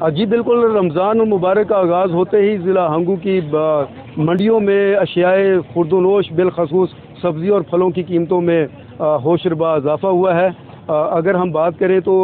जी, बिल्कुल, रमज़ान मुबारक का आगाज़ होते ही ज़िला हंगू की मंडियों में अशियाए खुर्दनोश बिलखसूस सब्ज़ी और फलों की कीमतों में होशरबा इजाफ़ा हुआ है। अगर हम बात करें तो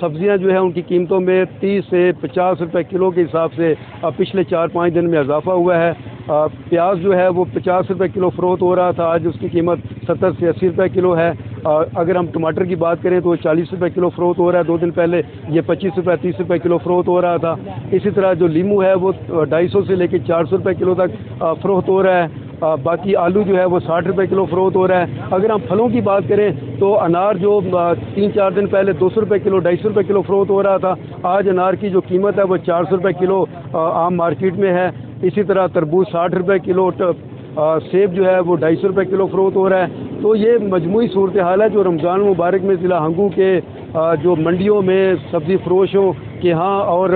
सब्ज़ियाँ जो है उनकी कीमतों में 30 से 50 रुपए किलो के हिसाब से पिछले चार पाँच दिन में इजाफ़ा हुआ है। प्याज जो है वो पचास रुपये किलो फ़रोत हो रहा था, आज उसकी कीमत सत्तर से अस्सी रुपये किलो है। अगर हम टमाटर की बात करें तो चालीस रुपये किलो फ़रोत हो रहा है, दो दिन पहले ये पच्चीस रुपये तीस रुपये किलो फ़रोत हो रहा था। इसी तरह जो लीमू है वो ढाई सौ से लेकर चार सौ रुपये किलो तक फ़रोत हो रहा है। बाकी आलू जो है वो साठ रुपये किलो फ़रोत हो रहा है। अगर हम फलों की बात करें तो अनार जो तीन चार दिन पहले दो सौ रुपये किलो, ढाई सौ रुपये किलो फ़रोत हो रहा था। आज अनार की जो कीमत है वो चार सौ रुपये किलो आम मार्केट में है। इसी तरह तरबूज साठ रुपये किलो सेब जो है वो ढाई सौ रुपये किलो फ़रोत हो रहा है। तो ये मजमू सूरत हाल है जो रमज़ान मुबारक में ज़िला हंगू के जो मंडियों में सब्ज़ी फरोशों के यहाँ और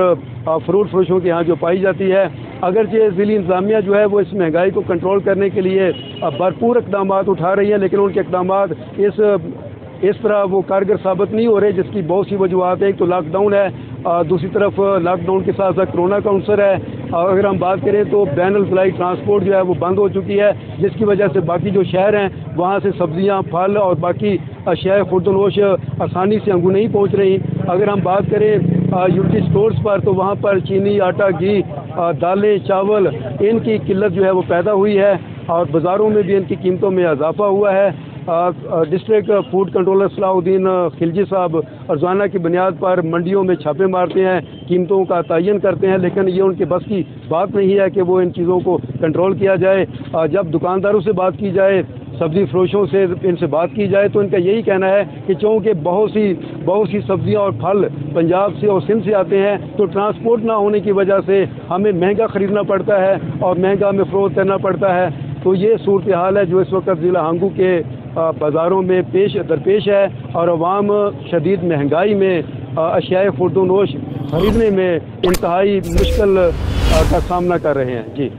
फ्रूट फरोशों के यहाँ जो पाई जाती है, अगरचे ज़िली इंतज़ामिया जो है वो इस महँगाई को कंट्रोल करने के लिए भरपूर इकदाम उठा रही हैं, लेकिन उनके इकदाम इस इस तरह वो कारगर साबित नहीं हो रहे, जिसकी बहुत सी वजूहत है। एक तो लॉकडाउन है दूसरी तरफ़ लॉकडाउन के साथ साथ कोरोना का अवसर है अगर हम बात करें तो बैन फ्लाई ट्रांसपोर्ट जो है वो बंद हो चुकी है, जिसकी वजह से बाकी जो शहर हैं, वहाँ से सब्ज़ियाँ, फल और बाकी अशिया खुर्दनोश आसानी से अंगू नहीं पहुँच रही अगर हम बात करें यूटी स्टोर्स पर तो वहाँ पर चीनी, आटा, घी दालें, चावल, इनकी किल्लत जो है वो पैदा हुई है और बाज़ारों में भी इनकी कीमतों में इजाफा हुआ है। District food controller Salauddin Khilji साहब रोज़ाना की बुनियाद पर मंडियों में छापे मारते हैं, कीमतों का तयन करते हैं, लेकिन ये उनके बस की बात नहीं है कि वो इन चीज़ों को कंट्रोल किया जाए। जब दुकानदारों से बात की जाए सब्ज़ी फरोशों से इनसे बात की जाए तो इनका यही कहना है कि चूँकि बहुत सी बहुत सी सब्ज़ियाँ और फल पंजाब से और सिंध से आते हैं तो ट्रांसपोर्ट ना होने की वजह से हमें महँगा ख़रीदना पड़ता है और महँगा हमें फ़रोख्त करना पड़ता है। तो ये सूरत हाल है जो इस वक्त ज़िला हांगू के बाज़ारों में पेश, दरपेश है और अवाम शदीद महँगाई में अशिया खुर्दनोश ख़रीदने में इंतहाई मुश्किल का सामना कर रहे हैं। जी।